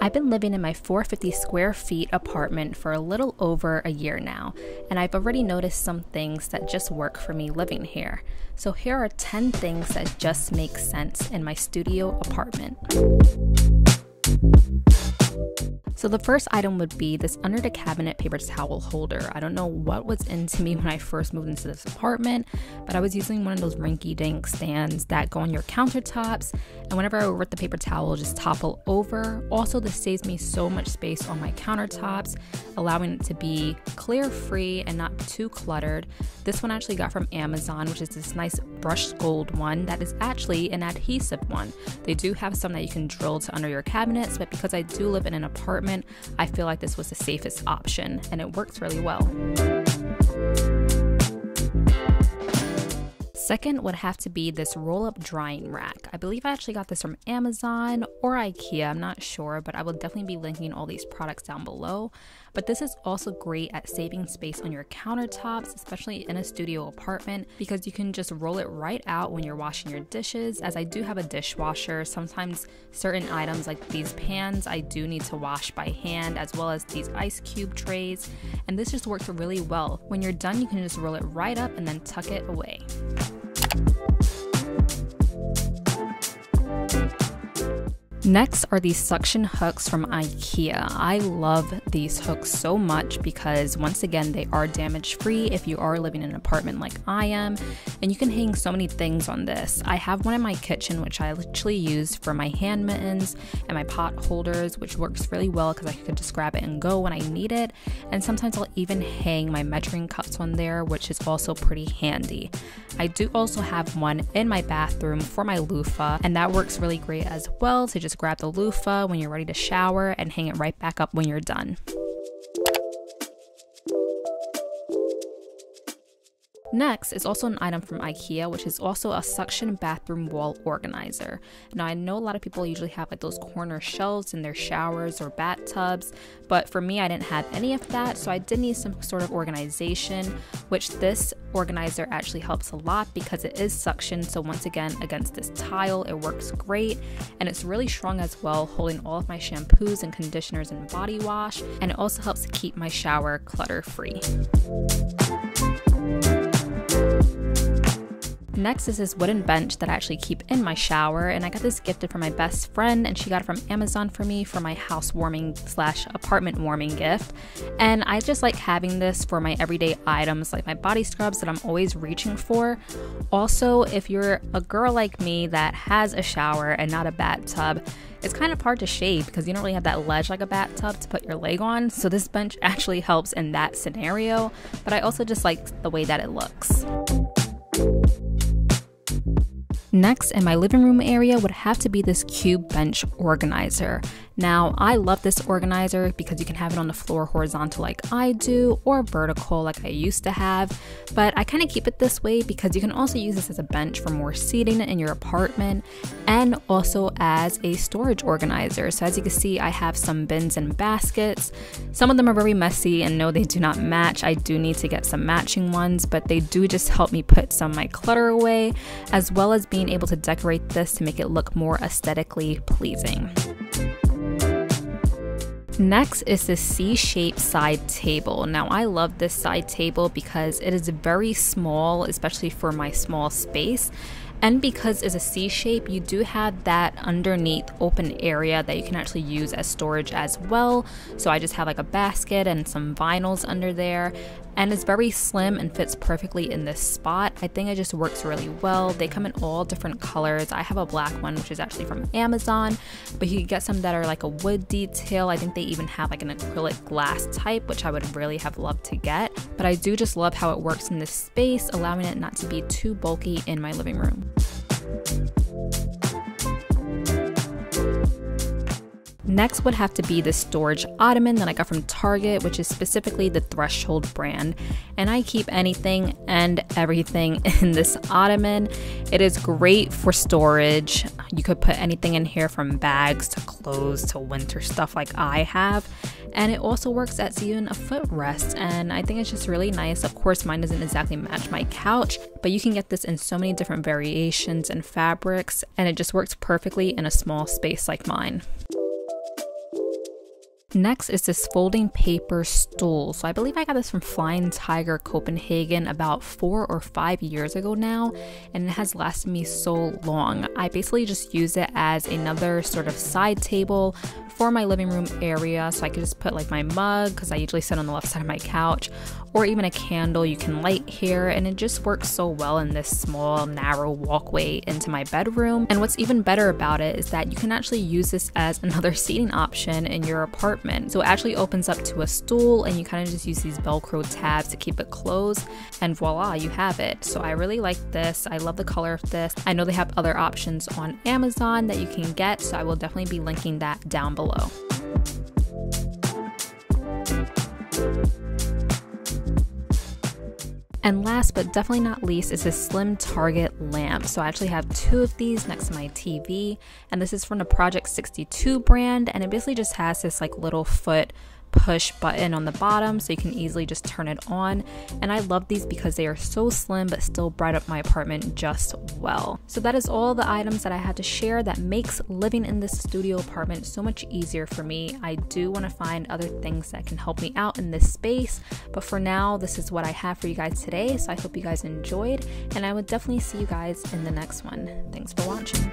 I've been living in my 450 square feet apartment for a little over a year now, and I've already noticed some things that just work for me living here. So here are 10 things that just make sense in my studio apartment. So the first item would be this under the cabinet paper towel holder. I don't know what was into me when I first moved into this apartment, but I was using one of those rinky dink stands that go on your countertops, and whenever I would rip the paper towel, just topple over. Also, this saves me so much space on my countertops, allowing it to be clear free and not too cluttered. This one I actually got from Amazon, which is this nice brushed gold one that is actually an adhesive one. They do have some that you can drill to under your cabinets, but because I do live in an apartment, apartment, I feel like this was the safest option and it works really well. Second would have to be this roll up drying rack. I believe I actually got this from Amazon or IKEA, I'm not sure, but I will definitely be linking all these products down below. But this is also great at saving space on your countertops, especially in a studio apartment, because you can just roll it right out when you're washing your dishes. As I do have a dishwasher, sometimes certain items like these pans I do need to wash by hand, as well as these ice cube trays. And this just works really well. When you're done, you can just roll it right up and then tuck it away. Next are these suction hooks from IKEA. I love these hooks so much because, once again, they are damage free if you are living in an apartment like I am, and you can hang so many things on this. I have one in my kitchen, which I literally use for my hand mittens and my pot holders, which works really well because I can just grab it and go when I need it. And sometimes I'll even hang my measuring cups on there, which is also pretty handy. I do also have one in my bathroom for my loofah, and that works really great as well to just just grab the loofah when you're ready to shower and hang it right back up when you're done. Next is also an item from IKEA, which is also a suction bathroom wall organizer. Now, I know a lot of people usually have like those corner shelves in their showers or bathtubs, but for me, I didn't have any of that, so I did need some sort of organization, which this organizer actually helps a lot because it is suction. So, once again, against this tile, it works great and it's really strong as well, holding all of my shampoos and conditioners and body wash, and it also helps keep my shower clutter free. Next is this wooden bench that I actually keep in my shower, and I got this gifted from my best friend, and she got it from Amazon for me for my housewarming slash apartment warming gift. And I just like having this for my everyday items, like my body scrubs that I'm always reaching for. Also, if you're a girl like me that has a shower and not a bathtub, it's kind of hard to shave because you don't really have that ledge like a bathtub to put your leg on. So this bench actually helps in that scenario, but I also just like the way that it looks. Next, in my living room area would have to be this cube bench organizer. Now, I love this organizer because you can have it on the floor horizontal like I do or vertical like I used to have, but I kind of keep it this way because you can also use this as a bench for more seating in your apartment and also as a storage organizer. So as you can see, I have some bins and baskets. Some of them are very messy and no, they do not match. I do need to get some matching ones, but they do just help me put some of my clutter away as well as being able to decorate this to make it look more aesthetically pleasing. Next is the C-shaped side table. Now I love this side table because it is very small, especially for my small space. And because it's a C shape, you do have that underneath open area that you can actually use as storage as well. So I just have like a basket and some vinyls under there and it's very slim and fits perfectly in this spot. I think it just works really well. They come in all different colors. I have a black one, which is actually from Amazon, but you can get some that are like a wood detail. I think they even have like an acrylic glass type, which I would really have loved to get. But I do just love how it works in this space, allowing it not to be too bulky in my living room. Next would have to be the storage ottoman that I got from Target, which is specifically the Threshold brand. And I keep anything and everything in this ottoman. It is great for storage. You could put anything in here from bags to clothes to winter stuff like I have. And it also works as even a footrest. And I think it's just really nice. Of course, mine doesn't exactly match my couch, but you can get this in so many different variations and fabrics, and it just works perfectly in a small space like mine. Next is this folding paper stool. So I believe I got this from Flying Tiger Copenhagen about four or five years ago now, and it has lasted me so long. I basically just use it as another sort of side table for my living room area so I could just put like my mug because I usually sit on the left side of my couch or even a candle you can light here and it just works so well in this small narrow walkway into my bedroom and what's even better about it is that you can actually use this as another seating option in your apartment so it actually opens up to a stool and you kind of just use these velcro tabs to keep it closed and voila you have it. So I really like this. I love the color of this. I know they have other options on Amazon that you can get so I will definitely be linking that down below below. And last but definitely not least is this slim target lamp. So I actually have two of these next to my TV and this is from the Project 62 brand and it basically just has this like little foot push button on the bottom so you can easily just turn it on. And I love these because they are so slim but still bright up my apartment just well. So that is all the items that I had to share that makes living in this studio apartment so much easier for me. I do want to find other things that can help me out in this space, but for now, this is what I have for you guys today. So I hope you guys enjoyed, and I would definitely see you guys in the next one. Thanks for watching.